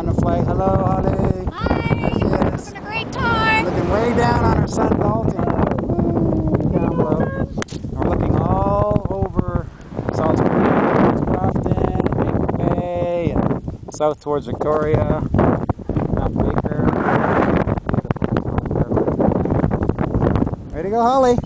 On the flight. Hello, Holly. Hi. Yes. Having a great time. Looking way down on our sun vaulting. Down below. We're looking all over Saltspring, Crofton, Baker Bay, and south towards Victoria. Mount Baker. Ready to go, Holly.